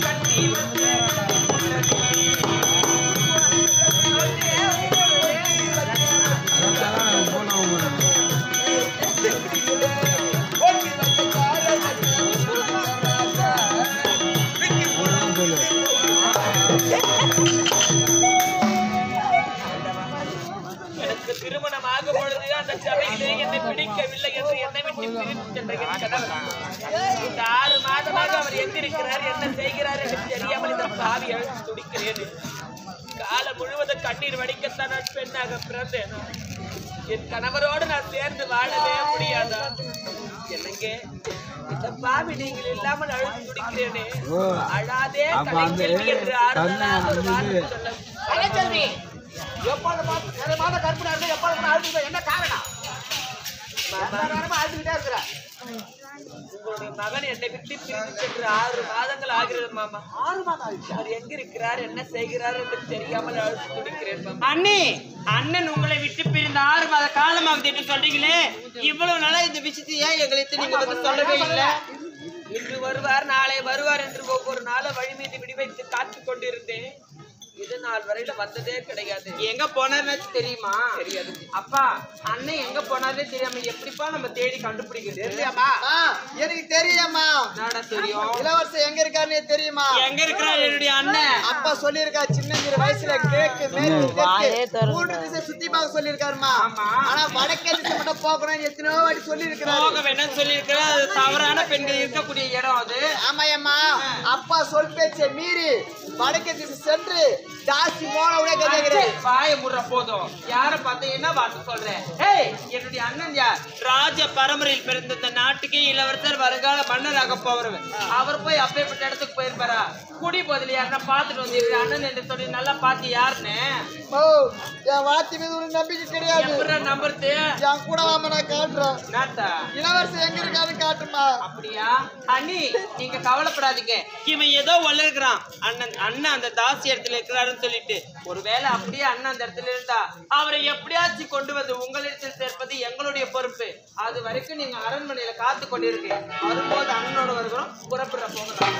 கட்டி வந்த பொழுது அந்த சபையிலே என்னை பிடிக்கவில்லை என்று என்னை விட்டு இந்த ஆறு மாதமாக அவர் எந்திருக்கிறார் என்ன செய்கிறார் என்று தெரியாமல் இந்த பாவி அழுத்து துடிக்கிறேன். காலம் முழுவதும் கண்ணீர் வடிக்கத்தான் நான் பெண்ணாக பிறந்தேன். என் கணவரோடு நான் சேர்ந்து வாழவே முடியாதா? என்னங்க? இந்த பாவி நீங்கள் இல்லாமல் அழுது குடிக்கிறேனே அழாதே கலைச்செல்வி என்று ஆறுதலாக ஒரு வார்த்தை சொல்ல எப்போது பார்த்து சில மாதம் கற்பனை இருந்து எப்போது கூட அழுதுகிட்டு என்ன காரணம்? நேரமும் அழுதுகிட்டே இருக்கிற? உங்களுடைய மகன் என்னை விட்டு பிரிந்து சென்று ஆறு மாதங்கள் ஆகிறது மாமா. ஆறு மாதம் ஆயிடுச்சு? அவர் எங்க இருக்கிறார் என்ன செய்கிறார் என்று தெரியாமல் அழுது துடிக்கிறேன் அண்ணி அண்ணன் உங்களை விட்டு பிரிந்த ஆறு மாத காலமாகுது என்று சொல்றீங்களே? இவ்வளவு நாளா இந்த விஷயத்தை ஏன் எங்களுக்கு நீங்க வந்து சொல்லவே இல்லை? இன்று வருவார் நாளை வருவார் என்று ஒவ்வொரு நாளும் வழி மீது விடி வைத்து காத்துக் கொண்டிருந்தேன். இது நாள் வரையில வந்ததே கிடையாது. எங்க போனார்னு தெரியுமா? தெரியாது. அப்பா அண்ணன் எங்க போனாரே தெரியாம எப்படிப்பா நம்ம தேடி கண்டுபிடிக்கிறது? தெரியாமா? எனக்கு தெரியாமா? என்னடா தெரியும்? இளவரசர் எங்க இருக்காருன்னு தெரியுமா? எங்க இருக்கிறார் என்னுடைய அண்ணன்? அப்பா சொல்லியிருக்கா சின்ன சிறு வயசுல கேக்கு மேற்கு மூன்று திசை சுத்தி பார்க்க சொல்லியிருக்காருமா? ஆமா. ஆனா வடக்கே திசை மட்டும் போகணும்னு எத்தனையோ வாட்டி சொல்லியிருக்கிறாரு. போக வேணாம்னு சொல்லியிருக்கிற அது தவறான பெண்கள் இருக்கக்கூடிய இடம் அது. ஆமாயம்மா. அப்பா சொல் பேச்சை மீறி வடக்கே திசை சென்று ஜாஸ்தி உடைய கேட்கிறாரு. வாய முற போதும். யார பார்த்து என்ன வார்த்தை சொல்றேன் ஏய் என்னுடைய அண்ணன் யார்? ராஜ பரம்பரையில் பிறந்த இந்த நாட்டுக்கே இளவரசர் வருங்கால மன்னராக போறவர் அவர் போய் அப்பேற்பட்ட இடத்துக்கு போயிருப்பாரா? குடி போதில் யாருன்னா பார்த்துட்டு வந்து அண்ணன் என்று சொல்லி நல்லா பார்த்து யாருன்னு? என் வார்த்தை மீது உனக்கு நம்பிக்கை கிடையாது. நம்புறது? என் கூட வாம நான் காட்டுறேன். எங்க இருக்காரு காட்டுமா? அப்படியா? அண்ணி நீங்க கவலைப்படாதீங்க. இவன் ஏதோ வளர்க்கிறான். அண்ணன் அண்ணன் அந்த தாசி இடத்துல இருக்கிறாருன்னு சொல்லிட்டு. ஒருவேளை அப்படியே அண்ணன் அந்த இடத்துல இருந்தா அவரை எப்படியாச்சும் கொண்டு வந்து உங்களிடத்தில் சேர்ப்பது எங்களுடைய பொறுப்பு. அது வரைக்கும் நீங்க அரண்மனையில காத்து கொண்டிருக்கு வரும்போது அண்ணனோட வருகிறோம். புறப்புற போகலாம்.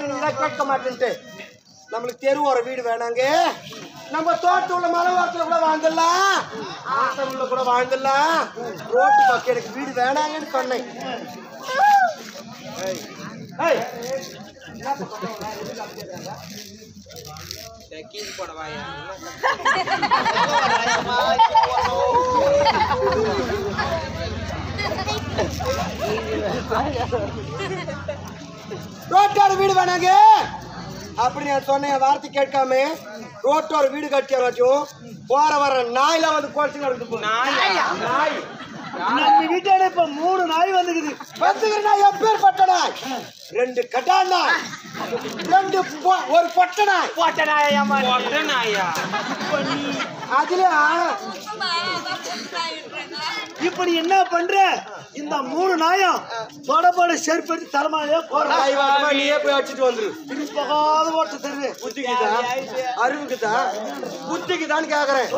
என் கேட்க மாட்டேன்ட்டு. நம்மளுக்கு தெரு ஒரு வீடு வேணாங்க. நம்ம தோட்டம் உள்ள மலை ஓரத்துல கூட வாழ்ந்துடலாம் ஆட்டம் கூட வாழ்ந்துடலாம் ரோட்டு பக்கம் எனக்கு வீடு வேணாங்கன்னு சொன்னேன். ரோட்டோர வீடு வேணாங்க. அப்படி நான் சொன்னேன் என் வார்த்தை கேட்காம ரோட்டோர வீடு கட்டியாச்சும் போற வர நாயில வந்து குறைச்சு நடந்து போ. நாயா? நாய். நம்ம வீட்டான இப்ப மூணு நாய் வந்துக்குது. வந்துக்கிற நாய் நாய். ரெண்டு கடா நாய். ரெண்டு ஒரு பொட்ட நாய். பொட்ட நாயா அதுல ஆ- இப்ப நீ என்ன பண்ற? இந்த மூணு நாயம் தொடப்போட செருப்படுத்தி தலைமையிலே போடுற. நாய் போய் அடிச்சிட்டு வந்துரு. திருப்பகாத ஓட்ட தருது புத்திக்குதா? அறிவுக்குதா? புத்திக்குதான்னு கேக்குறேன்.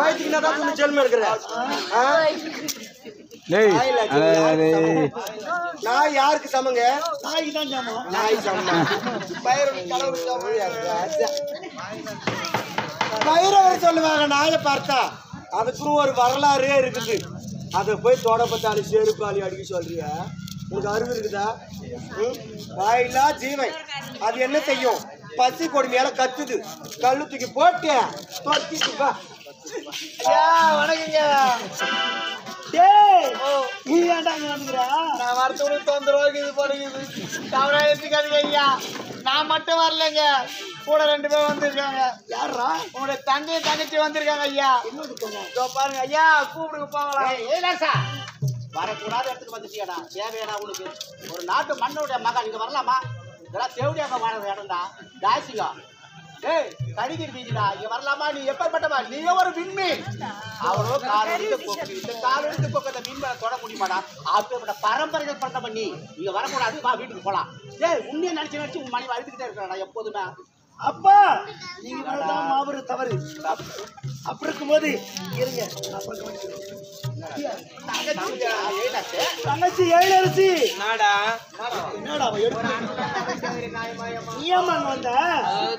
வயிற்றுக்கு தான் கொஞ்சம் ஜெல்ம இருக்கிறேன் ஆ? நாய் இல்ல, நாய் யாருக்கு சமங்க? நாய்க்கு தான் ஜாமம் நாய் சமம். பைரவர் சொல்லுவாங்க நாயை பார்த்தா. அதுக்கும் ஒரு வரலாறே இருக்குது. அதை போய் தொடப்பத்தாளி செருப்பாளி அடிக்க சொல்றிய? உனக்கு அறிவு இருக்குதா? ம்? வாயில்லா ஜீவன். அது என்ன செய்யும்? பசி கொடுமையால கத்துது. கல்லு தூக்கி போட்டு தொட்டிட்டு வா. வணக்கங்க டேய் நீ ஏன்டா வந்துக்கிற நான் வரத்துக்கு தொந்தரவு இது பண்ணுது தவறா எடுத்துக்காதீங்க ஐயா. நான் மட்டும் வரலைங்க. கூட ரெண்டு பேர் வந்திருக்காங்க. யாரா உங்களுடைய தங்கையும் தங்கச்சி வந்திருக்காங்க ஐயா. இதோ பாருங்க ஐயா கூப்பிடுங்க போகலாம். வரக்கூடாத இடத்துக்கு வந்துட்டியாடா. தேவையாடா உனக்கு. ஒரு நாட்டு மண்ணுடைய மகன். இங்க வரலாமா? இதெல்லாம் தேவடியாக வர இடம்டா. தாசிகா. ஏய் கடிகிரி பீஜிடா இங்க வரலாமா? நீ எப்பேற்பட்டவா? நீயே ஒரு விண்மீன். அவளோ கால் எடுத்து கொக்கு இந்த கால் எடுத்து கொக்கு அந்த மீன் மேல தொட முடியுமாடா? அப்பேற்பட்ட பரம்பரைகள் பண்ணவன் நீ. இங்க வரக்கூடாது. வா வீட்டுக்கு போலாம். ஏய் உன்னைய நினைச்சு நினைச்சு உன் மனைவி அழுதுகிட்டே இருக்கிறாடா எப்போதுமே. அப்பா நீங்க மேலதான் மாபெரும் தவறு அப்படி இருக்கும்போது இருங்க நான் பக்கம் வந்துக்கிறேன். தங்கச்சி ஏழு அரிசி. என்னடா? என்னடா வந்த?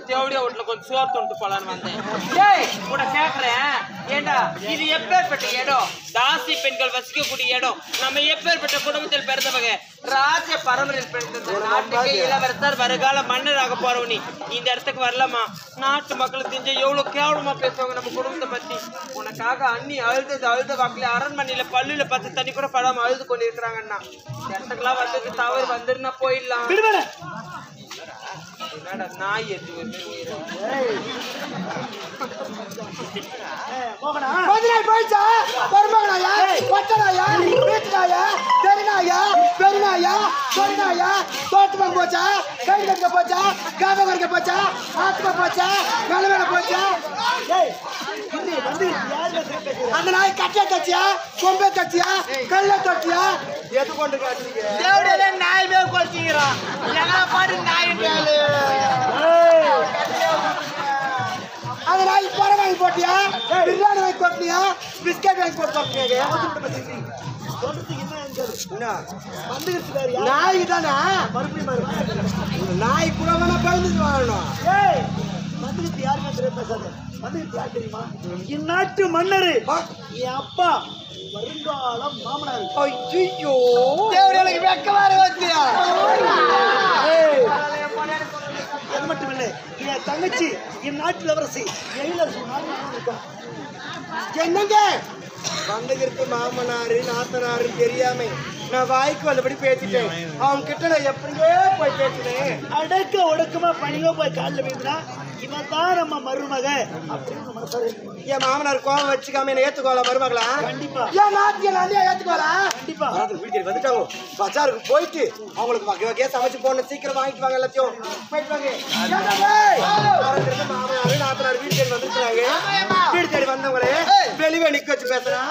தேவடியா வீட்டுல கொஞ்சம் சோறு தொண்டு போலான்னு வந்தேன். டேய். கூட கேக்குறேன். ஏண்டா? இது எப்பேற்பட்ட இடம்? தாசி பெண்கள் வசிக்கக்கூடிய இடம். நம்ம எப்பேற்பட்ட குடும்பத்தில் பிறந்தவங்க? ராஜ பரம்பரையில் பிறந்த நாட்டுக்கு இளவரசர் வருகால மன்னராக போறவ நீ. இந்த இடத்துக்கு வரலாமா? நாட்டு மக்களுக்கு தெரிஞ்ச எவ்வளவு கேவலமா பேசுவாங்க நம்ம குடும்பத்தை பத்தி. உனக்காக அண்ணி அழுதது அழுத வாக்குல அரண்மனையில பல்லுல பத்து தண்ணி கூட படாம அழுது கொண்டு இருக்கிறாங்கன்னா இந்த இடத்துக்குலாம் வந்தது தவறு வந்துருன்னா போயிடலாம். என்னடா நாய் நாள் போயிடுச்சா? பெருநாயா சொரிநாயா தோட்டமாக போச்சா? கை கட்டுக்க போச்சா? காப கறிக்க போச்சா? ஆத்துக்க போச்சா? மேல மேல போச்சா? அந்த நாய் கட்டிய கட்சியா கொம்பை கட்சியா கல்ல தொட்டியா? எது கொண்டு காட்டுறீங்க? நாய் பேர் கொச்சிக்கிறான் எங்களை பாட்டு நாய் அந்த நாய் வாங்கி போட்டியா? பிரியாணி வாங்கி போட்டியா? பிஸ்கட் வாங்கி போட்டு நாய் தானே? மறுபடியும் நாய் கூட வேணா பிறந்துட்டு வாழணும். ஏய் யாருமே தெரிய பேசாத வந்துகிட்டு யார் தெரியுமா? இந்நாட்டு மன்னரு. என் அப்பா வருங்காலம் மாமனார். ஐயோ தேவடிகளுக்கு வச்சியா ஏய், அது மட்டும் இல்லை என் தங்கச்சி என் நாட்டு இளவரசி எழிலரசி என்னங்க? வந்துகிட்டு மாமனாரு நாத்தனாரு தெரியாம. நான் வாய்க்கு வந்தபடி பேசிட்டேன். அவங்க கிட்ட நான் எப்படியே போய் பேசினேன். அடக்க ஒடுக்கமா பணிவா போய் காலில் விழுந்தா இவன் தான் நம்ம மருமக என் மாமனார் கோவம் வச்சுக்காம என்ன ஏத்துக்கோல மருமகளா? கண்டிப்பா. ஏன் நாத்திய நானே ஏத்துக்கோல கண்டிப்பா. வீட்டுக்கு வந்துட்டாங்க. பஜாருக்கு போயிட்டு அவங்களுக்கு வகை வகையா சமைச்சு போன சீக்கிரம் வாங்கிட்டு வாங்க எல்லாத்தையும். போயிட்டு வாங்க. மாமனாரு நாத்தனார் வீடு தேடி வந்துருக்காங்க தேடி வந்தவங்களே வெளியே நிக்க வச்சு பேசுறேன்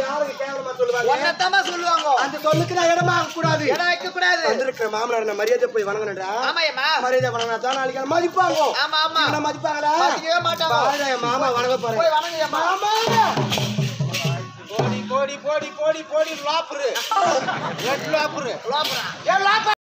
யாருக்கு கேவலமா சொல்லுவாங்க? ஒன்னத்தமா சொல்லுவாங்க. அந்த சொல்லுக்கு நான் இடமா கூடாது இடம் வைக்க கூடாது வந்திருக்கிற மாமனார் நான் மரியாதை போய் வணங்கணும்டா ஆமாயம்மா. மரியாதை வணங்கினா தான் நாளைக்கு என்ன மதிப்பாங்க. ஆமா ஆமா. இவனை மதிப்பாங்களா? மதிக்கவே மாட்டாங்க. பாருடா, மாமா வணங்க போய் போறேன் வணங்குயம்மா மாமா! போடி போடி போடி போடி போடி லாப்புரு. லாப்புரா. ஏ லாப்பா!